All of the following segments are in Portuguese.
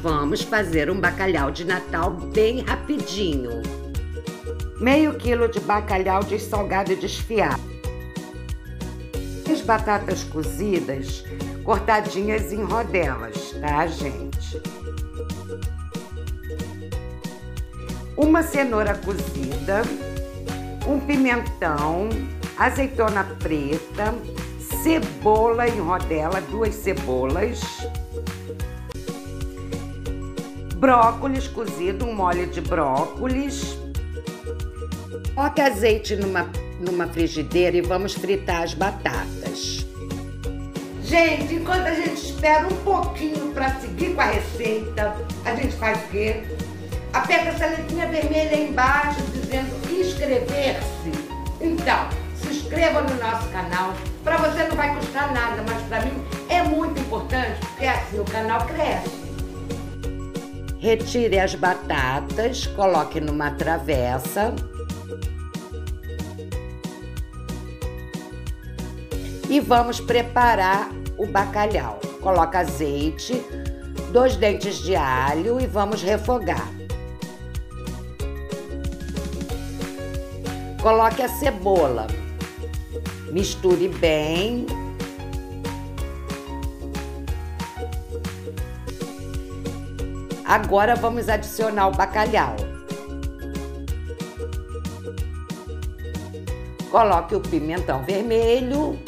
vamos fazer um bacalhau de Natal bem rapidinho. Meio quilo de bacalhau dessalgado e desfiado. As batatas cozidas cortadinhas em rodelas, tá, gente? Uma cenoura cozida, um pimentão, azeitona preta, cebola em rodela, duas cebolas, brócolis cozido, um molho de brócolis. Coloque azeite numa, numa frigideira e vamos fritar as batatas. Gente, enquanto a gente espera um pouquinho para seguir com a receita, a gente faz o quê? Aperta essa letrinha vermelha aí embaixo dizendo inscrever-se. Então, se inscreva no nosso canal. Para você não vai custar nada, mas para mim é muito importante porque assim o canal cresce. Retire as batatas, coloque numa travessa. E vamos preparar o bacalhau. Coloca azeite, dois dentes de alho e vamos refogar. Coloque a cebola. Misture bem. Agora vamos adicionar o bacalhau. Coloque o pimentão vermelho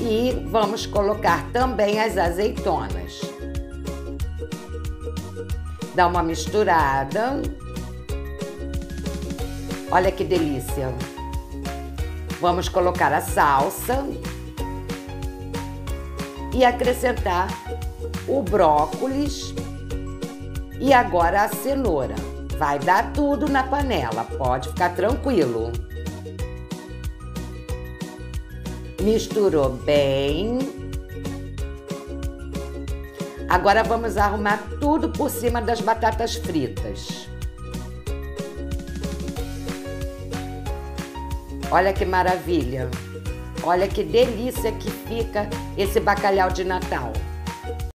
e vamos colocar também as azeitonas. Dá uma misturada. Olha que delícia. Vamos colocar a salsa e acrescentar o brócolis e agora a cenoura. Vai dar tudo na panela, pode ficar tranquilo. Misturou bem. Agora vamos arrumar tudo por cima das batatas fritas. Olha que maravilha. Olha que delícia que fica esse bacalhau de Natal.